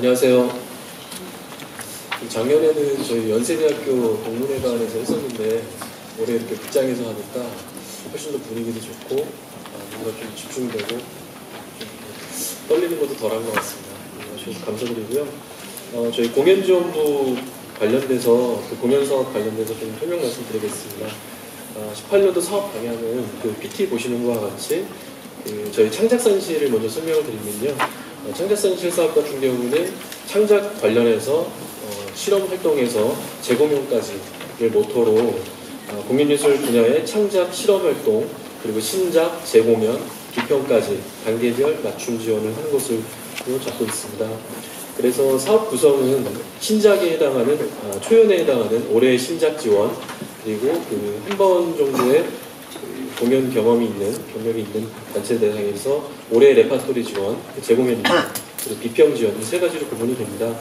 안녕하세요. 작년에는 저희 연세대학교 동문회관에서 했었는데 올해 이렇게 극장에서 하니까 훨씬 더 분위기도 좋고 아, 뭔가 좀 집중되고 좀 떨리는 것도 덜한 것 같습니다. 주셔서 감사드리고요. 어, 저희 공연지원부 관련돼서 그 공연 사업 관련돼서 좀 설명 말씀드리겠습니다. 아, 18년도 사업 방향은 그 PT 보시는 것과 같이 그 저희 창작산실을 먼저 설명을 드리면요. 어, 창작산실 사업 같은 경우는 창작 관련해서 어, 실험 활동에서 재공연까지를 모토로 어, 공연예술 분야의 창작 실험 활동 그리고 신작, 재공연, 비평까지 단계별 맞춤 지원을 하는 것을 잡고 있습니다. 그래서 사업 구성은 신작에 해당하는 아, 초연에 해당하는 올해 신작 지원 그리고 그 한 번 정도의 그 공연 경험이 있는 경력이 있는 단체 대상에서 올해 레파토리 지원, 재공연 그리고 비평 지원 이 세 가지로 구분이 됩니다.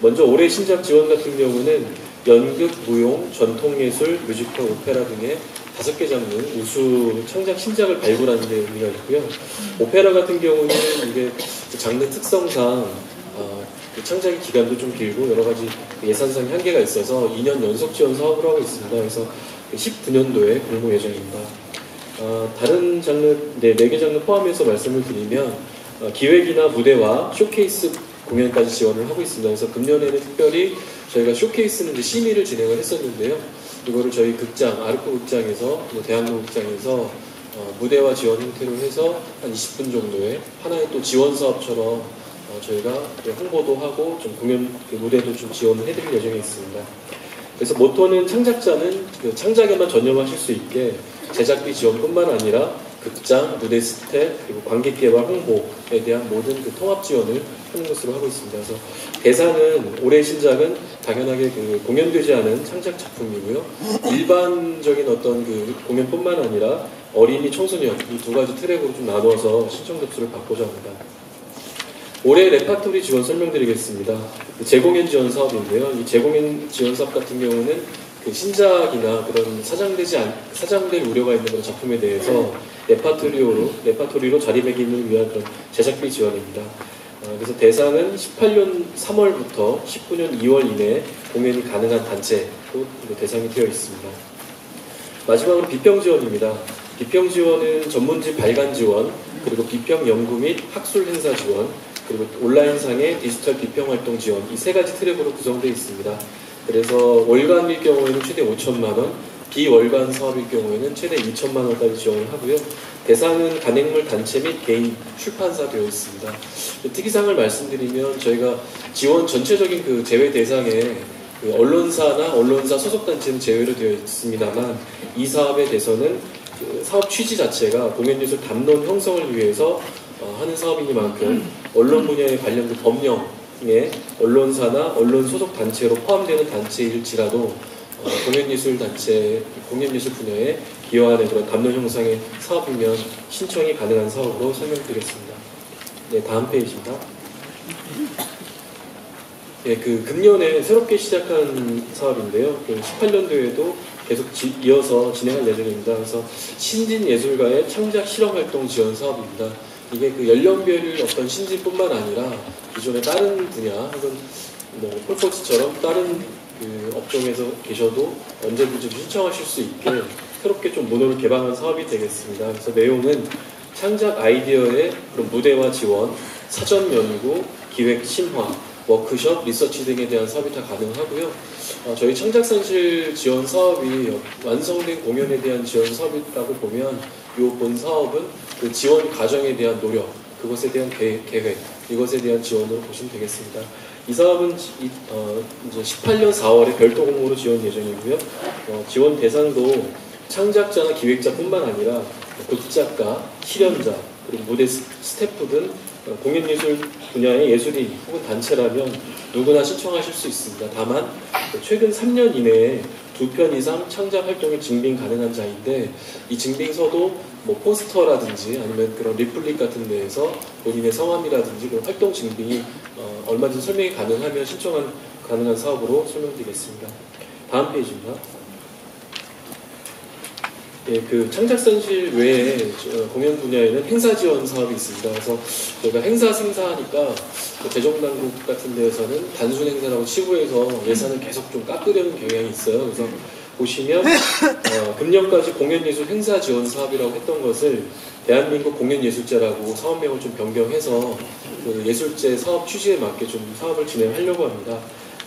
먼저 올해 신작 지원 같은 경우는 연극, 무용, 전통예술, 뮤지컬, 오페라 등의 다섯 개 장르 우수 창작 신작을 발굴하는 데 의미가 있고요. 오페라 같은 경우는 이게 장르 특성상 어, 그 창작 기간도 좀 길고 여러 가지 예산상 한계가 있어서 2년 연속 지원 사업을 하고 있습니다. 그래서 19년도에 공모 예정입니다. 어, 다른 장르, 네, 4개 장르 포함해서 말씀을 드리면 어, 기획이나 무대와 쇼케이스 공연까지 지원을 하고 있습니다. 그래서 금년에는 특별히 저희가 쇼케이스는 이제 심의를 진행을 했었는데요. 이거를 저희 극장, 아르코 극장에서, 뭐 대학로 극장에서 어, 무대와 지원 형태로 해서 한 20분 정도의 하나의 또 지원 사업처럼 어, 저희가 홍보도 하고 좀 공연 그 무대도 좀 지원을 해드릴 예정에 있습니다. 그래서 모토는 창작자는 그 창작에만 전념하실 수 있게 제작비 지원뿐만 아니라 극장, 무대 스텝, 그리고 관객 개발 홍보에 대한 모든 그 통합 지원을 하는 것으로 하고 있습니다. 그래서 대상은 올해 신작은 당연하게 그 공연되지 않은 창작 작품이고요. 일반적인 어떤 그 공연뿐만 아니라 어린이, 청소년 이 두 가지 트랙으로 좀 나누어서 신청 접수를 받고자 합니다. 올해 레파토리 지원 설명드리겠습니다. 재공연 지원 사업인데요. 이 재공연 지원 사업 같은 경우는 그 신작이나 그런 사장되지 않, 사장될 우려가 있는 그런 작품에 대해서 레파토리로, 레파토리로 자리매김을 위한 그런 제작비 지원입니다. 어, 그래서 대상은 18년 3월부터 19년 2월 이내에 공연이 가능한 단체로 대상이 되어 있습니다. 마지막으로 비평 지원입니다. 비평 지원은 전문지 발간 지원, 그리고 비평 연구 및 학술 행사 지원, 그리고 온라인상의 디지털 비평 활동 지원 이 세 가지 트랙으로 구성되어 있습니다. 그래서 월간일 경우에는 최대 5천만 원, 비월간 사업일 경우에는 최대 2천만 원까지 지원을 하고요. 대상은 간행물 단체 및 개인 출판사 되어 있습니다. 특이사항을 말씀드리면 저희가 지원 전체적인 그 제외 대상에 그 언론사나 언론사 소속 단체는 제외로 되어 있습니다만 이 사업에 대해서는 그 사업 취지 자체가 공연예술 담론 형성을 위해서 어, 하는 사업이니만큼 언론 분야에 관련된 법령 에 언론사나 언론 소속 단체로 포함되는 단체일지라도 어, 공연예술 단체, 공연예술 분야에 기여하는 그런 담론 형성의 사업이면 신청이 가능한 사업으로 설명드리겠습니다. 네, 다음 페이지입니다. 예, 그 금년에 새롭게 시작한 사업인데요. 그 18년도에도 계속 지, 이어서 진행할 예정입니다. 그래서 신진 예술가의 창작 실험 활동 지원 사업입니다. 이게 그 연령별 어떤 신진뿐만 아니라 기존의 다른 분야 혹은 뭐 폴포츠처럼 다른 그 업종에서 계셔도 언제든지 신청하실 수 있게 새롭게 좀 문호를 개방한 사업이 되겠습니다. 그래서 내용은 창작 아이디어의 그런 무대화 지원, 사전 연구, 기획 심화, 워크숍, 리서치 등에 대한 사업이 다 가능하고요. 어, 저희 창작산실 지원 사업이 완성된 공연에 대한 지원 사업이라고 보면 이 본 사업은 그 지원 과정에 대한 노력, 그것에 대한 계획, 계획 이것에 대한 지원으로 보시면 되겠습니다. 이 사업은 이, 어, 이제 18년 4월에 별도 공모로 지원 예정이고요. 어, 지원 대상도 창작자나 기획자뿐만 아니라 극작가, 실현자, 그리고 무대 스태프 등 공연예술 분야의 예술인 혹은 단체라면 누구나 신청하실 수 있습니다. 다만 최근 3년 이내에 두 편 이상 창작 활동에 증빙 가능한 자인데 이 증빙서도 뭐 포스터라든지 아니면 그런 리플릿 같은 데에서 본인의 성함이라든지 그런 활동 증빙이 어, 얼마든지 설명이 가능하면 신청한 가능한 사업으로 설명드리겠습니다. 다음 페이지입니다. 예, 그 창작산실 외에 저 공연 분야에는 행사 지원 사업이 있습니다. 그래서 저희가 행사 생사하니까 그 대종당국 같은 데에서는 단순 행사라고 치부해서 예산을 계속 좀 깎으려는 경향이 있어요. 그래서 보시면 어, 금년까지 공연예술 행사 지원 사업이라고 했던 것을 대한민국 공연예술제라고 사업명을 좀 변경해서 그 예술제 사업 취지에 맞게 좀 사업을 진행하려고 합니다.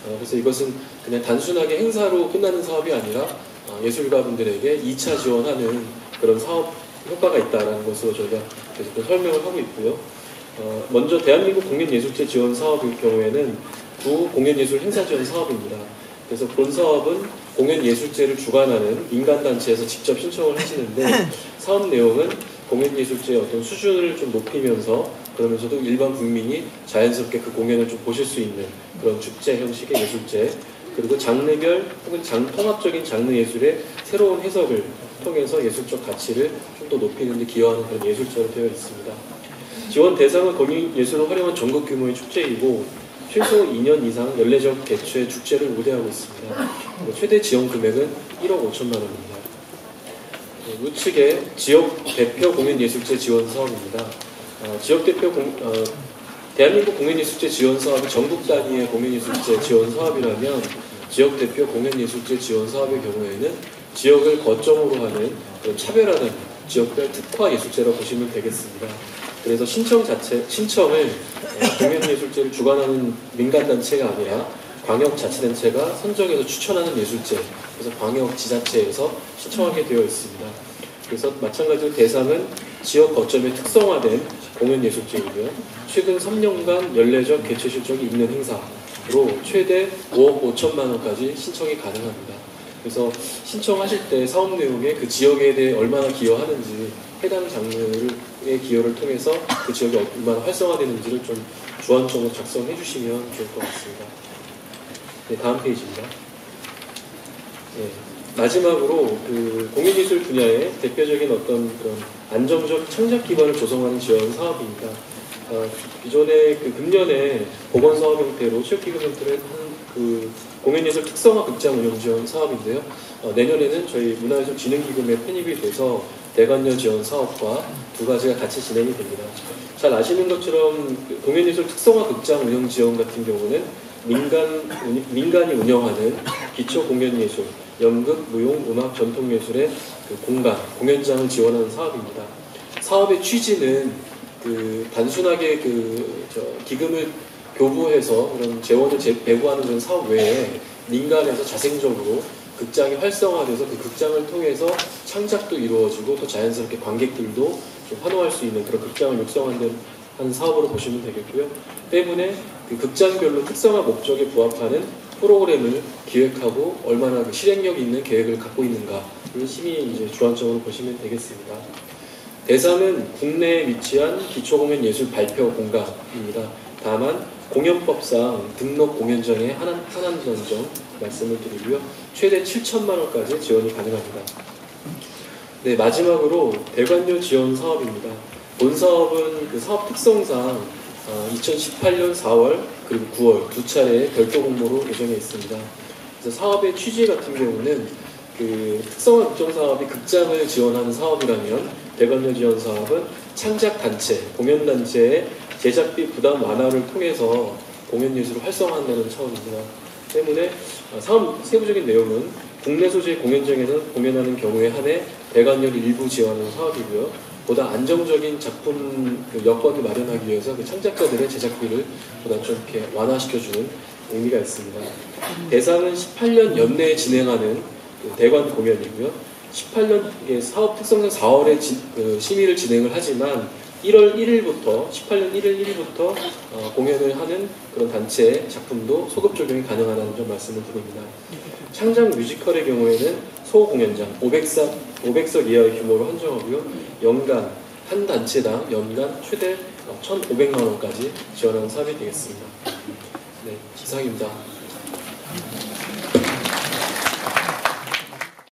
어, 그래서 이것은 그냥 단순하게 행사로 끝나는 사업이 아니라 어, 예술가분들에게 2차 지원하는 그런 사업 효과가 있다는 것으로 저희가 계속 좀 설명을 하고 있고요. 어, 먼저 대한민국 공연예술제 지원 사업의 경우에는 구 공연예술 행사 지원 사업입니다. 그래서 본 사업은 공연예술제를 주관하는 민간단체에서 직접 신청을 하시는데 사업 내용은 공연예술제의 어떤 수준을 좀 높이면서 그러면서도 일반 국민이 자연스럽게 그 공연을 좀 보실 수 있는 그런 축제 형식의 예술제 그리고 장르별 혹은 장, 통합적인 장르 예술의 새로운 해석을 통해서 예술적 가치를 좀 더 높이는 데 기여하는 그런 예술제로 되어 있습니다. 지원 대상은 공연 예술을 활용한 전국 규모의 축제이고 최소 2년 이상 연례적 개최 축제를 우대하고 있습니다. 최대 지원 금액은 1억 5천만 원입니다. 네, 우측에 지역 대표 공연예술제 지원 사업입니다. 어, 지역 대표 공, 어, 대한민국 공연예술제 지원 사업이 전국 단위의 공연예술제 지원 사업이라면 지역 대표 공연예술제 지원 사업의 경우에는 지역을 거점으로 하는 그런 차별화된 지역별 특화 예술제라고 보시면 되겠습니다. 그래서 신청 자체, 신청을 어, 공연예술제를 주관하는 민간단체가 아니라 광역자치단체가 선정해서 추천하는 예술제, 그래서 광역지자체에서 신청하게 되어 있습니다. 그래서 마찬가지로 대상은 지역 거점에 특성화된 공연예술제이고요. 최근 3년간 연례적 개최 실적이 있는 행사로 최대 5억 5천만 원까지 신청이 가능합니다. 그래서 신청하실 때 사업 내용에 그 지역에 대해 얼마나 기여하는지 해당 장르의 기여를 통해서 그 지역이 얼마나 활성화되는지를 좀 주안적으로 작성해 주시면 좋을 것 같습니다. 네, 다음 페이지입니다. 네, 마지막으로 그 공연예술 분야의 대표적인 어떤 안정적 창작 기반을 조성하는 지원 사업입니다. 어, 기존에 그 금년에 보건 사업 형태로 취업기금 형태로 한그 공연예술 특성화 극장 운영 지원 사업인데요. 어, 내년에는 저희 문화예술 진흥기금에 편입이 돼서 대관료 지원 사업과 두 가지가 같이 진행이 됩니다. 잘 아시는 것처럼 그 공연예술 특성화 극장 운영 지원 같은 경우는 민간, 민간이 운영하는 기초 공연예술, 연극, 무용, 음악, 전통예술의 그 공간, 공연장을 지원하는 사업입니다. 사업의 취지는 그 단순하게 그 기금을 교부해서 그런 재원을 배부하는 그런 사업 외에 민간에서 자생적으로 극장이 활성화돼서 그 극장을 통해서 창작도 이루어지고 또 자연스럽게 관객들도 좀 환호할 수 있는 그런 극장을 육성하는 한 사업으로 보시면 되겠고요. 때문에 그 극장별로 특성화 목적에 부합하는 프로그램을 기획하고 얼마나 그 실행력 있는 계획을 갖고 있는가를 심히 이제 주안점으로 보시면 되겠습니다. 대상은 국내에 위치한 기초공연 예술 발표 공간입니다. 다만 공연법상 등록 공연장의 하한, 한한전정 말씀을 드리고요. 최대 7천만 원까지 지원이 가능합니다. 네, 마지막으로 대관료 지원 사업입니다. 본 사업은 그 사업 특성상 2018년 4월 그리고 9월 두 차례 별도 공모로 예정해 있습니다. 그래서 사업의 취지 같은 경우는 그 특성화 극장 사업이 극장을 지원하는 사업이라면 대관료 지원 사업은 창작 단체, 공연 단체의 제작비 부담 완화를 통해서 공연 예술을 활성화한다는 차원입니다. 때문에 사업 세부적인 내용은 국내 소재 공연장에서 공연하는 경우에 한해 대관료를 일부 지원하는 사업이고요. 보다 안정적인 작품 그 여건을 마련하기 위해서 그 창작자들의 제작비를 보다 좀 이렇게 완화시켜주는 의미가 있습니다. 대상은 18년 연내에 진행하는 그 대관 공연이고요. 18년 사업 특성상 4월에 지, 그 심의를 진행을 하지만 1월 1일부터 18년 1일 1일부터 어, 공연을 하는 그런 단체의 작품도 소급 적용이 가능하다는 점 말씀을 드립니다. 창작 뮤지컬의 경우에는 소공연장 500석, 500석 이하의 규모로 한정하고요. 연간 한 단체당 연간 최대 1,500만 원까지 지원하는 사업이 되겠습니다. 네, 이상입니다.